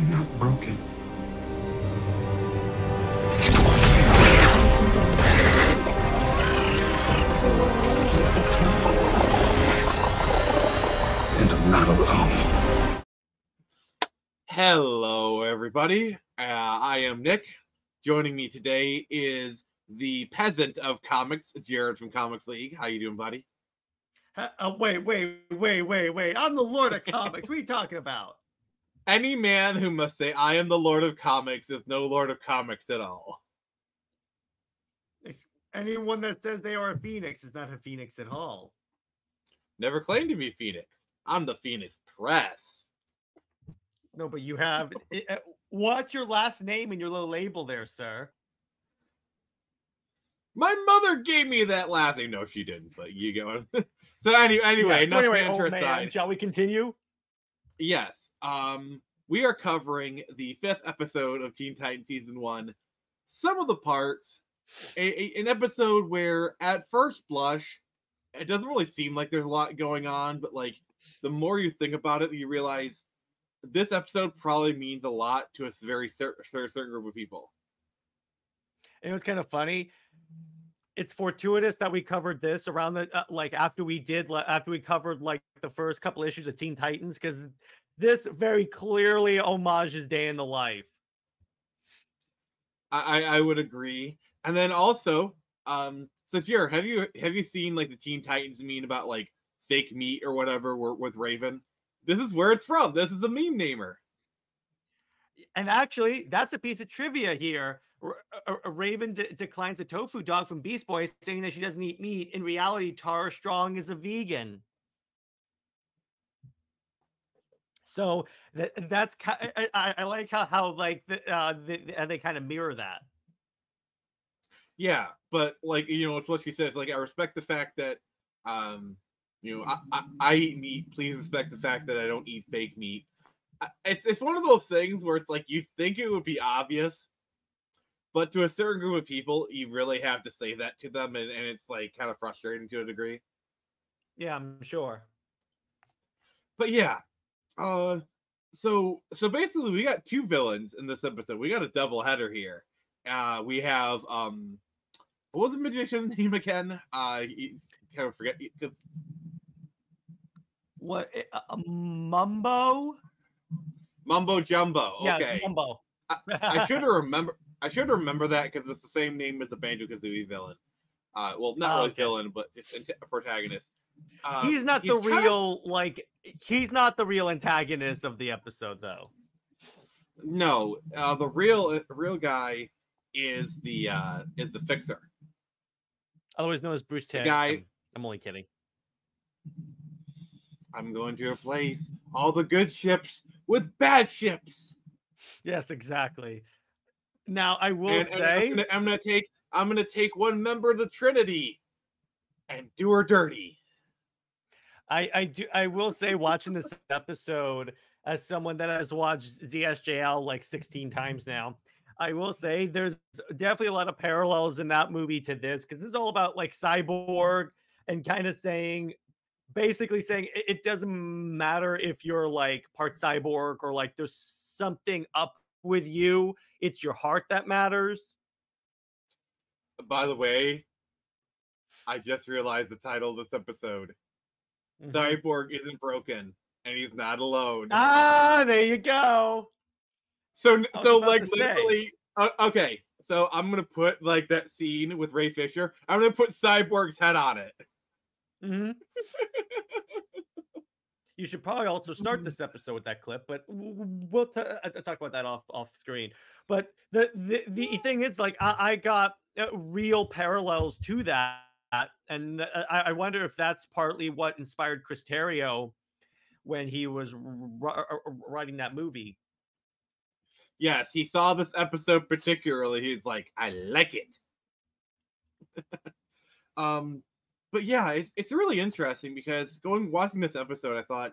I'm not broken. And I'm not alone. Hello, everybody. Uh, I am Nick. Joining me today is the peasant of comics, Jared from Comics League. How you doing, buddy? Uh, wait, wait, wait, wait, wait. I'm the Lord of Comics. what are you talking about? Any man who must say I am the Lord of Comics is no Lord of Comics at all. It's- anyone that says they are a phoenix is not a phoenix at all. Never claimed to be Phoenix. I'm the Phoenix Press. No, but you have. i- uh, What's your last name and your little label there, sir? My mother gave me that last name. No, she didn't, but you go. so any, anyway, Yes, so enough anyway, banter old man, aside. shall we continue? Yes. Um, we are covering the fifth episode of Teen Titans season one. Some of the parts, a, a- an episode where at first blush, it doesn't really seem like there's a lot going on, but like the more you think about it, you realize this episode probably means a lot to a very cer- cer- certain group of people. And it was kind of funny. It's fortuitous that we covered this around the uh, like after we did after we covered like the first couple issues of Teen Titans because this very clearly homages Day in the Life. I, I, would agree. And then also, um, so Jared, have you have you seen like the Teen Titans meme about like fake meat or whatever with Raven? This is where it's from. This is a meme namer. And actually, that's a piece of trivia here. A- Raven de- declines a tofu dog from Beast Boys, saying that she doesn't eat meat. In reality, Tara Strong is a vegan. So that that's I, I, like how how like the, uh, the, they kind of mirror that. Yeah, but like you know, it's what she says. Like I respect the fact that um, you know, I, I, I eat meat. Please respect the fact that I don't eat fake meat. It's it's one of those things where it's like you think it would be obvious, but to a certain group of people, you really have to say that to them, and, and it's like kind of frustrating to a degree. Yeah, I'm sure. but yeah uh so so basically we got two villains in this episode we got a double header here uh we have um what was the magician's name again uh you kind of forget because What eh, uh, uh, Mumbo? Mumbo jumbo Yeah, okay it's Mumbo. i should remember i should remember that because it's the same name as the banjo kazooie villain uh well not Oh, really okay. villain but it's a protagonist uh, he's not the kind of- real like he's not the real antagonist of the episode though. no uh the real real guy is the uh is the fixer Otherwise known as Bruce Timm. guy- I'm only kidding. I'm going to replace all the good ships with bad ships. Yes, exactly. Now I will And, and say I'm, gonna, I'm gonna take I'm gonna take one member of the Trinity and do her dirty. I I do I will say watching this episode as someone that has watched ZSJL like 16 times now, I will say there's definitely a lot of parallels in that movie to this because this is all about like cyborg and kind of saying basically saying it, it doesn't matter if you're like part cyborg or like there's something up with you, it's your heart that matters. By the way, I just realized the title of this episode. Mhm. Cyborg isn't broken and he's not alone. Ah, there you go. so so like literally uh, okay. So I'm gonna put like that scene with Ray Fisher. I'm gonna put Cyborg's head on it. Hmm you should probably also start this episode with that clip, but w- w- we'll t- uh, uh, talk about that off off screen. But the the, the thing is, like, I, I got uh, real parallels to that, and I, I wonder if that's partly what inspired Chris Terrio when he was r- r- r- writing that movie. Yes, he saw this episode particularly. He's like, I like it. um, but yeah, it's it's really interesting because going watching this episode, I thought,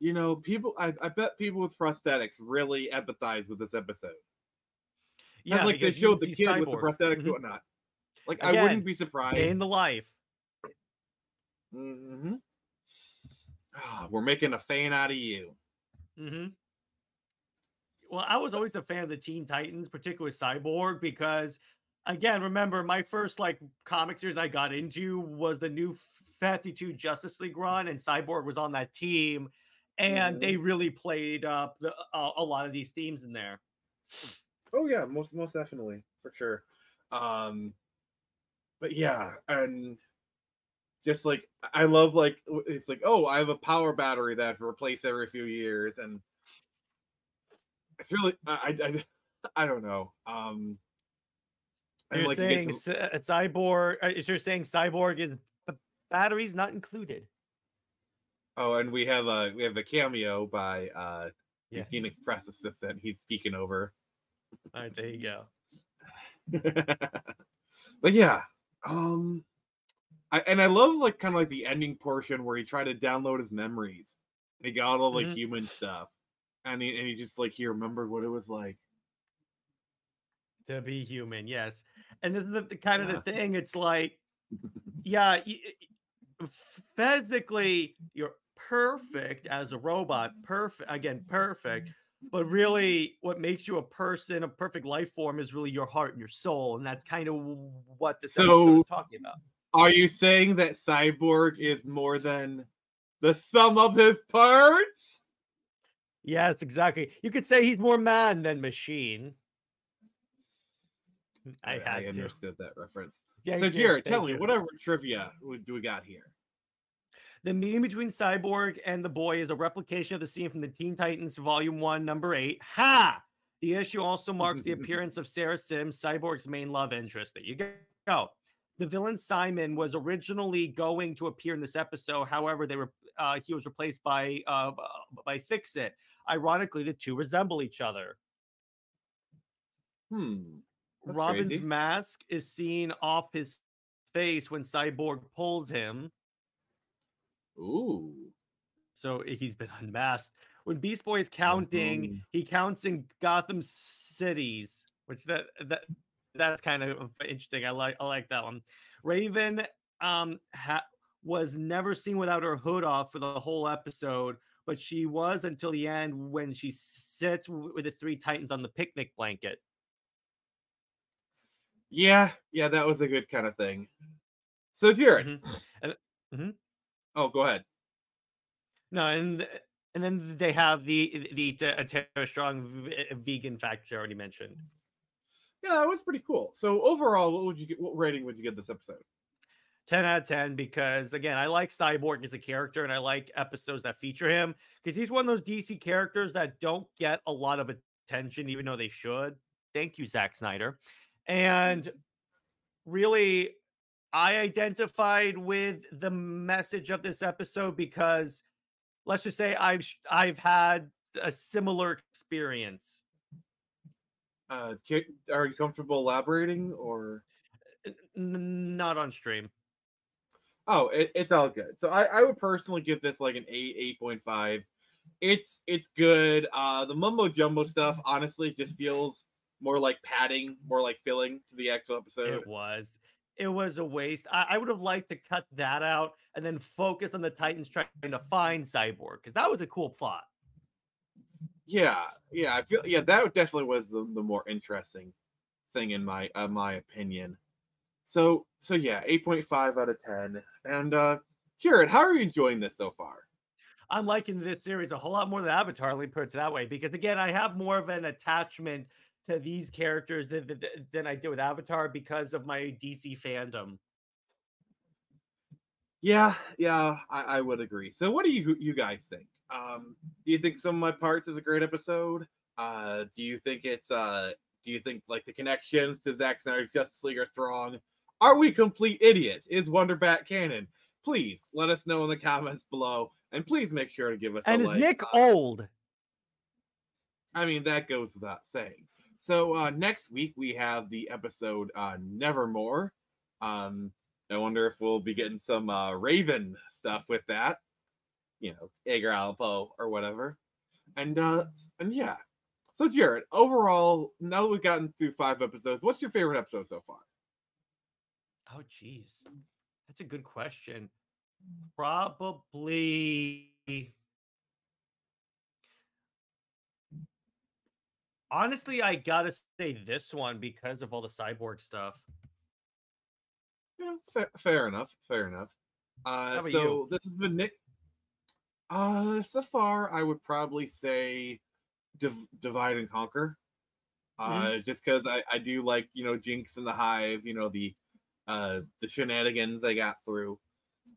you know, people, I, I bet people with prosthetics really empathize with this episode. Yeah, like they showed the kid with the prosthetics and Mhm. whatnot. Like I wouldn't be surprised. In the life. hmm Ah, we're making a fan out of you. hmm well, I was always a fan of the Teen Titans, particularly Cyborg, because again, remember my first like comic series I got into was the new 52 Justice League run, and Cyborg was on that team, and Mhm. they really played up the, uh, a lot of these themes in there. Oh yeah, most most definitely for sure. Um, but yeah, and just like I love like it's like oh I have a power battery that I have to replace every few years, and it's really I I, I, I don't know. Um, You're like saying Cy- uh, Cyborg? Uh, you're saying Cyborg is batteries not included? oh, and we have a we have a cameo by uh the Phoenix press assistant. He's speaking over. All right, there you go. but yeah, um, I, and I love like kind of like the ending portion where he tried to download his memories. And he got all the Mhm. human stuff, and he and he just like he remembered what it was like. To be human, yes. And this is the, the kind of the thing. It's like, yeah, physically you're perfect as a robot, perfect again, perfect. But really, what makes you a person, a perfect life form, is really your heart and your soul, and that's kind of what this So- is talking about. Are you saying that Cyborg is more than the sum of his parts? Yes, exactly. You could say he's more man than machine. I had I to. understood that reference. Thank so Jared, tell me you. whatever trivia do we got here? The meeting between Cyborg and the boy is a replication of the scene from the Teen Titans Volume 1, Number 8. Ha! The issue also marks the appearance of Sarah Simms, Cyborg's main love interest. There you go. The villain Psimon was originally going to appear in this episode. However, they were uh, he was replaced by uh, by Fixit. Ironically, the two resemble each other. Hmm. That's Robin's crazy. mask is seen off his face when Cyborg pulls him. Ooh. So he's been unmasked. When Beast Boy is counting, Mhm. he counts in Gotham cities, which that that that's kind of interesting. I like I like that one. Raven um ha- was never seen without her hood off for the whole episode, but she was until the end when she sits with the three titans on the picnic blanket. Yeah, yeah, that was a good kind of thing. So Jared, Mhm. And- mhm. oh, go ahead. No, and and then they have the the, the Strong v- vegan fact I already mentioned. Yeah, that was pretty cool. So overall, what would you get? What rating would you give this episode? 10 out of 10 because again i like cyborg as a character and i like episodes that feature him because he's one of those dc characters that don't get a lot of attention even though they should thank you Zack snyder and really i identified with the message of this episode because let's just say i've i've had a similar experience Uh, are you comfortable elaborating, or not on stream oh, it, it's all good. So I, I would personally give this like an eight, eight point five. It's it's good. Uh, the mumbo jumbo stuff honestly just feels more like padding, more like filling to the actual episode. It was. It was a waste. I, I would have liked to cut that out and then focus on the Titans trying to find Cyborg because that was a cool plot. Yeah, yeah, I feel yeah that definitely was the, the more interesting thing in my uh, my opinion. So so yeah, eight point five out of ten. And uh Jared, how are you enjoying this so far? I'm liking this series a whole lot more than Avatar. Let me put it that way because again, I have more of an attachment to these characters than, than, I did with Avatar because of my DC fandom. Yeah, yeah, I, I would agree. So what do you you guys think? Um, do you think some of my parts is a great episode? Uh, do you think it's uh, do you think like the connections to Zack Snyder's Justice League are strong? Are we complete idiots? Is Wonder Bat canon? Please let us know in the comments below, and please make sure to give us. A And is like. Nick Uh, old? I mean, that goes without saying. So uh next week we have the episode uh Nevermore. Um I wonder if we'll be getting some uh Raven stuff with that. You know, Edgar Allan Poe or whatever. And uh and yeah. So Jared, overall, now that we've gotten through five episodes, what's your favorite episode so far? Oh, geez. That's a good question. Probably. Honestly, I gotta say this one because of all the cyborg stuff. Yeah, fair, fair enough. Fair enough. Uh, so you? this has been Nick. Uh, so far, I would probably say div- divide and conquer. Uh, Mhm. just because I, I do like you know Jinx and the Hive, you know the uh the shenanigans I got through.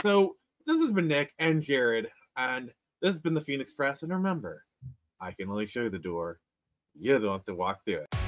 So this has been Nick and Jared, and this has been the Phoenix Press. And remember, I can only show you the door. You're the one to walk through it.